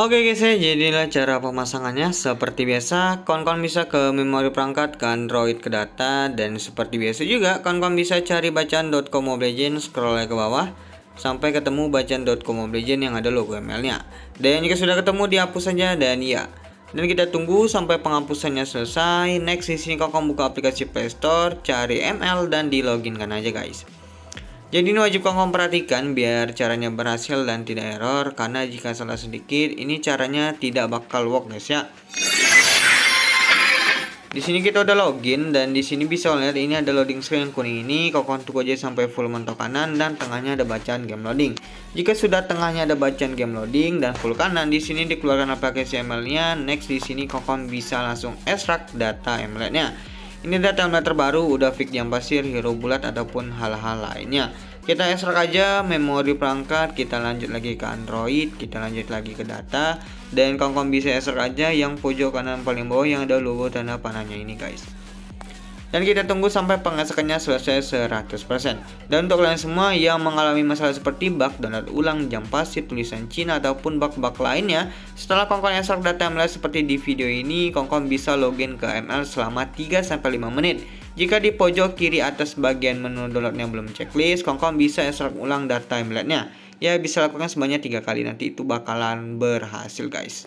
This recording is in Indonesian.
Oke guys ya, jadilah cara pemasangannya. Seperti biasa, kawan-kawan bisa ke memori perangkat, ke Android, ke data Dan seperti biasa juga, kawan-kawan bisa cari bacaan.com Legends Scroll ke bawah Sampai ketemu bacaan.com Legends yang ada logo ML-nya Dan jika sudah ketemu, dihapus saja dan ya dan kita tunggu sampai penghapusannya selesai. Next di sini kawan buka aplikasi Play Store Cari ML dan di loginkan aja guys jadi ini wajib kamu perhatikan biar caranya berhasil dan tidak error karena jika salah sedikit ini caranya tidak bakal work guys ya. Di sini kita udah login dan di sini bisa lihat ini ada loading screen kuning ini kau tunggu aja sampai full mentok kanan dan tengahnya ada bacaan game loading. Jika sudah tengahnya ada bacaan game loading dan full kanan di sini dikeluarkan aplikasi ML-nya. Next di sini kau bisa langsung extract data ML-nya. Ini data ML terbaru udah fix jam pasir, hero bulat ataupun hal-hal lainnya. Kita extract aja memori perangkat, kita lanjut lagi ke Android, kita lanjut lagi ke data dan kawan-kawan bisa extract aja yang pojok kanan paling bawah yang ada logo tanda panahnya ini guys. Dan kita tunggu sampai pengecekannya selesai 100%. Dan untuk kalian semua yang mengalami masalah seperti bug, download ulang, jam pasir, tulisan Cina ataupun bug-bug lainnya, setelah kawan-kawan extract data ML seperti di video ini, kawan-kawan bisa login ke ML selama 3-5 menit. Jika di pojok kiri atas bagian menu downloadnya belum checklist, kawan-kawan bisa extract ulang data ML-nya. Ya bisa lakukan sebanyak tiga kali nanti itu bakalan berhasil guys.